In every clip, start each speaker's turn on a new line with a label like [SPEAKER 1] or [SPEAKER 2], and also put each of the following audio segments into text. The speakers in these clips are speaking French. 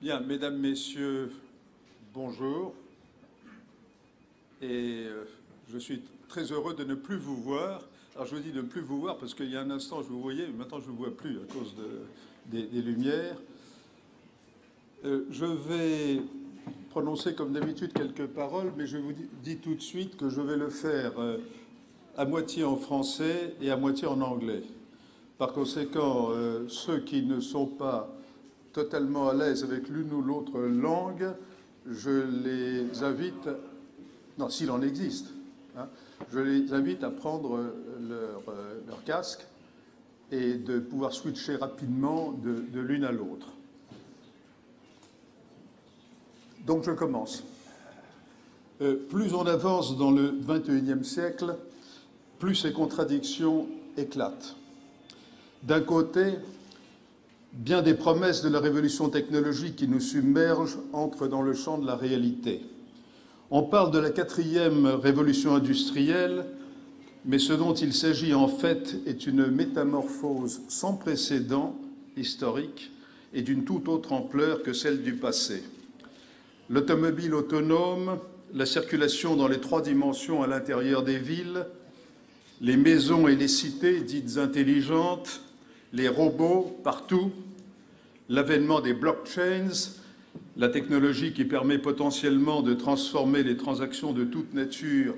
[SPEAKER 1] Bien, mesdames, messieurs, bonjour. Et euh, je suis très heureux de ne plus vous voir. Alors je vous dis de ne plus vous voir parce qu'il y a un instant je vous voyais, mais maintenant je ne vous vois plus à cause des, lumières. Euh, je vais prononcer comme d'habitude quelques paroles, mais je vous dis, tout de suite que je vais le faire euh, à moitié en français et à moitié en anglais. Par conséquent, ceux qui ne sont pas totalement à l'aise avec l'une ou l'autre langue, je les invite, non, s'il en existe, hein, je les invite à prendre leur, euh, leur, casque et de pouvoir switcher rapidement de, l'une à l'autre. Donc je commence. Euh, plus on avance dans le XXIe siècle, plus ces contradictions éclatent. D'un côté, Bien des promesses de la révolution technologique qui nous submergent entrent dans le champ de la réalité. On parle de la quatrième révolution industrielle, mais ce dont il s'agit en fait est une métamorphose sans précédent historique et d'une toute autre ampleur que celle du passé. L'automobile autonome, la circulation dans les trois dimensions à l'intérieur des villes, les maisons et les cités dites intelligentes, les robots partout, l'avènement des blockchains, la technologie qui permet potentiellement de transformer les transactions de toute nature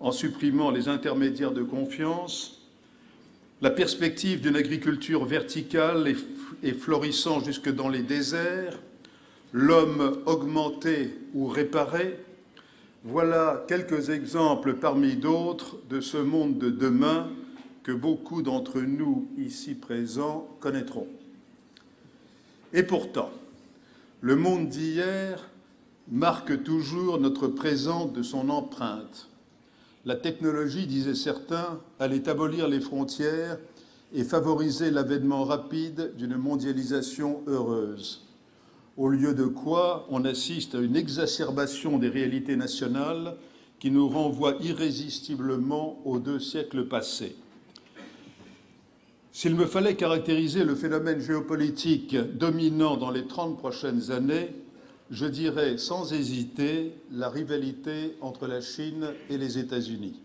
[SPEAKER 1] en supprimant les intermédiaires de confiance, la perspective d'une agriculture verticale et, florissant jusque dans les déserts, l'homme augmenté ou réparé, voilà quelques exemples parmi d'autres de ce monde de demain que beaucoup d'entre nous ici présents connaîtront. Et pourtant, le monde d'hier marque toujours notre présent de son empreinte. La technologie, disaient certains, allait abolir les frontières et favoriser l'avènement rapide d'une mondialisation heureuse. Au lieu de quoi, on assiste à une exacerbation des réalités nationales qui nous renvoie irrésistiblement aux deux siècles passés. S'il me fallait caractériser le phénomène géopolitique dominant dans les 30 prochaines années, je dirais sans hésiter la rivalité entre la Chine et les États-Unis.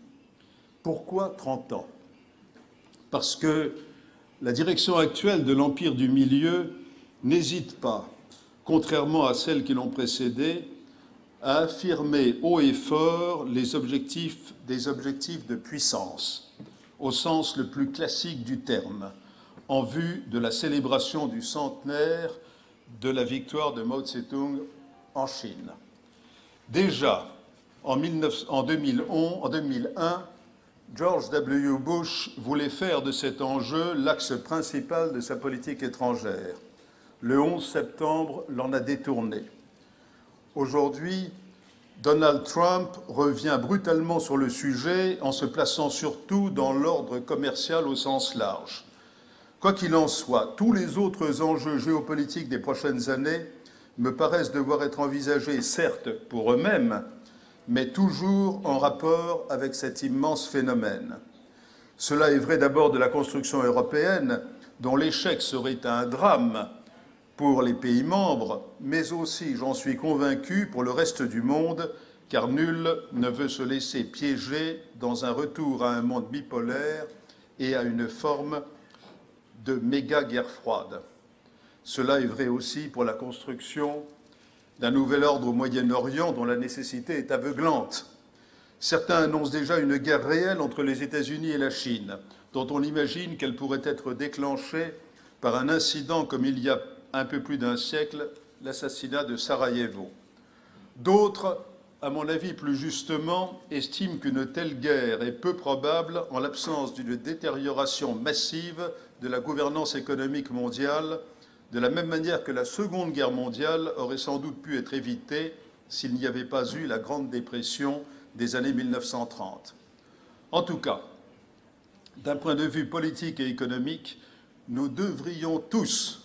[SPEAKER 1] Pourquoi 30 ans? Parce que la direction actuelle de l'Empire du Milieu n'hésite pas, contrairement à celles qui l'ont précédé, à affirmer haut et fort les objectifs, des objectifs de puissance au sens le plus classique du terme, en vue de la célébration du centenaire de la victoire de Mao Tse-tung en Chine. Déjà, en, 2011, en 2001, George W. Bush voulait faire de cet enjeu l'axe principal de sa politique étrangère. Le 11 septembre l'en a détourné. Aujourd'hui, Donald Trump revient brutalement sur le sujet en se plaçant surtout dans l'ordre commercial au sens large. Quoi qu'il en soit, tous les autres enjeux géopolitiques des prochaines années me paraissent devoir être envisagés, certes pour eux-mêmes, mais toujours en rapport avec cet immense phénomène. Cela est vrai d'abord de la construction européenne, dont l'échec serait un drame pour les pays membres, mais aussi, j'en suis convaincu, pour le reste du monde, car nul ne veut se laisser piéger dans un retour à un monde bipolaire et à une forme de méga guerre froide. Cela est vrai aussi pour la construction d'un nouvel ordre au Moyen-Orient dont la nécessité est aveuglante. Certains annoncent déjà une guerre réelle entre les États-Unis et la Chine, dont on imagine qu'elle pourrait être déclenchée par un incident comme il y a un peu plus d'un siècle, l'assassinat de Sarajevo. D'autres, à mon avis plus justement, estiment qu'une telle guerre est peu probable en l'absence d'une détérioration massive de la gouvernance économique mondiale, de la même manière que la Seconde Guerre mondiale aurait sans doute pu être évitée s'il n'y avait pas eu la Grande Dépression des années 1930. En tout cas, d'un point de vue politique et économique, nous devrions tous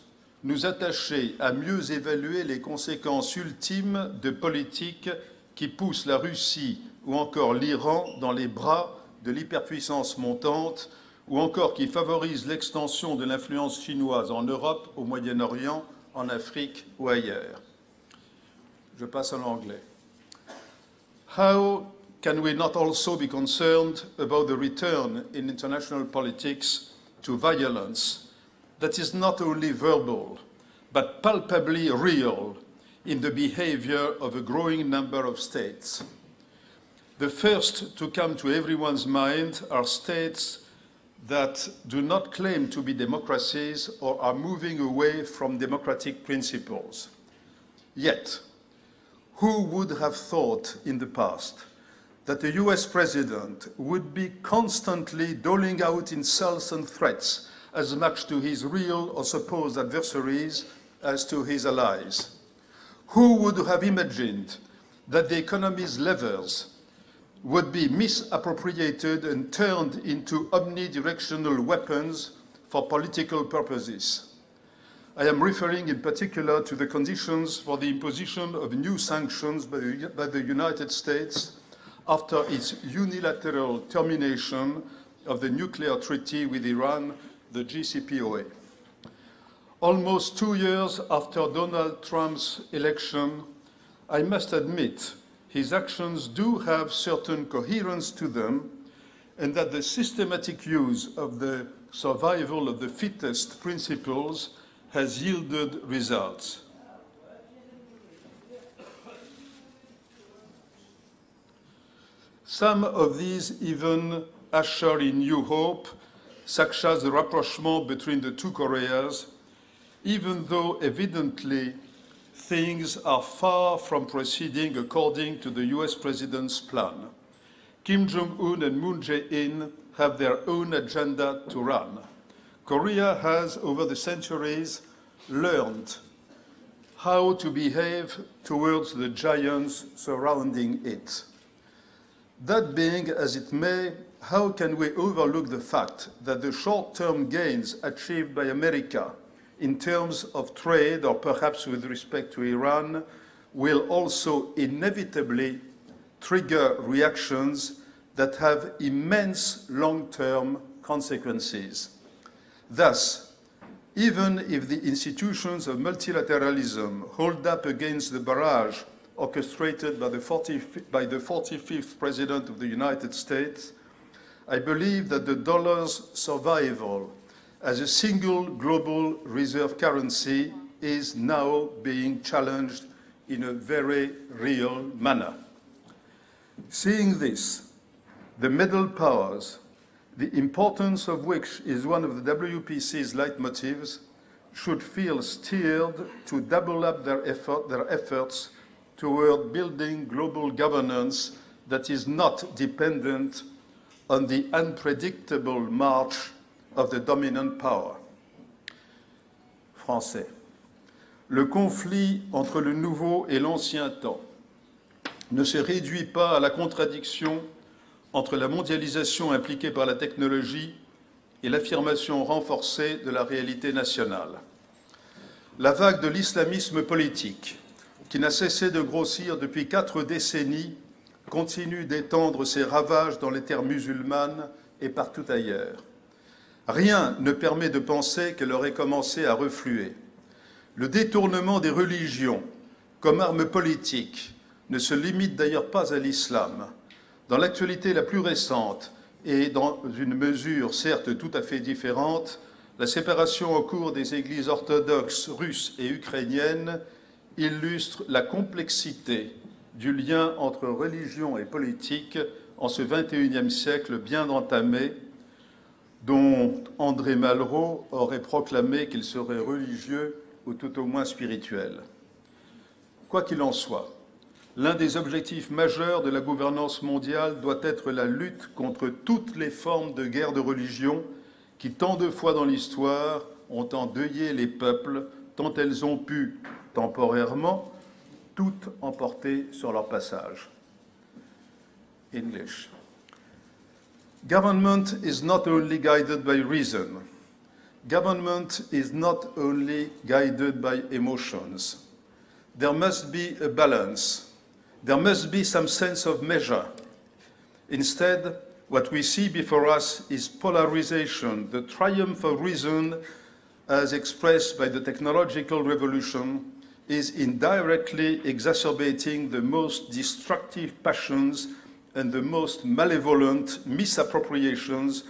[SPEAKER 1] nous attacher à mieux évaluer les conséquences ultimes de politiques qui poussent la Russie ou encore l'Iran dans les bras de l'hyperpuissance montante ou encore qui favorisent l'extension de l'influence chinoise en Europe, au Moyen-Orient, en Afrique ou ailleurs. Je passe à l'anglais. How can we not also be concerned about the return in international politics to violence that is not only verbal, but palpably real in the behavior of a growing number of states? The first to come to everyone's mind are states that do not claim to be democracies or are moving away from democratic principles. Yet, who would have thought in the past that a US president would be constantly doling out insults and threats as much to his real or supposed adversaries as to his allies? Who would have imagined that the economy's levers would be misappropriated and turned into omnidirectional weapons for political purposes? I am referring in particular to the conditions for the imposition of new sanctions by the, by the United States after its unilateral termination of the nuclear treaty with Iran, the JCPOA. Almost two years after Donald Trump's election, I must admit his actions do have certain coherence to them, and that the systematic use of the survival of the fittest principles has yielded results. Some of these even usher in new hope, such as the rapprochement between the two Koreas, even though evidently things are far from proceeding according to the US president's plan. Kim Jong un and Moon Jae in have their own agenda to run. Korea has, over the centuries, learned how to behave towards the giants surrounding it. That being as it may, how can we overlook the fact that the short term gains achieved by America in terms of trade, or perhaps with respect to Iran, will also inevitably trigger reactions that have immense long term consequences? Thus, even if the institutions of multilateralism hold up against the barrage orchestrated by the, 40, by the 45th President of the United States, I believe that the dollar's survival as a single global reserve currency is now being challenged in a very real manner. Seeing this, the middle powers, the importance of which is one of the WPC's leitmotifs, should feel steered to double up their, effort, their efforts toward building global governance that is not dependent on the unpredictable march of the dominant power. Français. Le conflit entre le nouveau et l'ancien temps ne se réduit pas à la contradiction entre la mondialisation impliquée par la technologie et l'affirmation renforcée de la réalité nationale. La vague de l'islamisme politique, qui n'a cessé de grossir depuis quatre décennies, continue d'étendre ses ravages dans les terres musulmanes et partout ailleurs. Rien ne permet de penser qu'elle aurait commencé à refluer. Le détournement des religions comme arme politique ne se limite d'ailleurs pas à l'islam. Dans l'actualité la plus récente, et dans une mesure certes tout à fait différente, la séparation en cours des églises orthodoxes russes et ukrainiennes illustre la complexité du lien entre religion et politique en ce XXIe siècle bien entamé, dont André Malraux aurait proclamé qu'il serait religieux ou tout au moins spirituel. Quoi qu'il en soit, l'un des objectifs majeurs de la gouvernance mondiale doit être la lutte contre toutes les formes de guerre de religion qui, tant de fois dans l'histoire, ont endeuillé les peuples tant elles ont pu temporairement, toutes emportées sur leur passage. English. Government is not only guided by reason. Government is not only guided by emotions. There must be a balance. There must be some sense of measure. Instead, what we see before us is polarization, the triumph of reason as expressed by the technological revolution is indirectly exacerbating the most destructive passions and the most malevolent misappropriations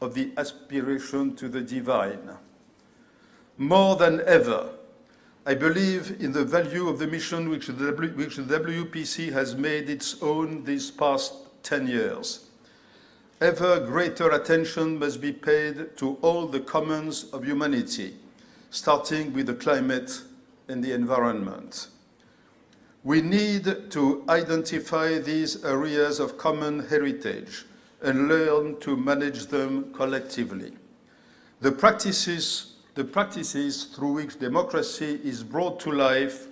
[SPEAKER 1] of the aspiration to the divine. More than ever, I believe in the value of the mission which the, w, which the WPC has made its own these past 10 years. Ever greater attention must be paid to all the commons of humanity, starting with the climate and the environment. We need to identify these areas of common heritage and learn to manage them collectively. The practices, the practices through which democracy is brought to life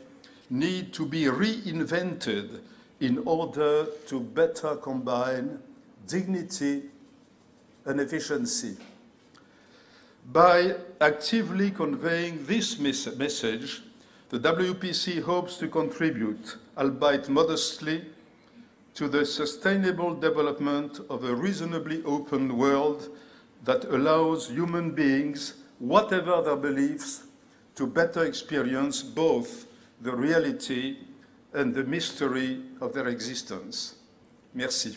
[SPEAKER 1] need to be reinvented in order to better combine dignity and efficiency. By actively conveying this message, the WPC hopes to contribute, albeit modestly, to the sustainable development of a reasonably open world that allows human beings, whatever their beliefs, to better experience both the reality and the mystery of their existence. Merci.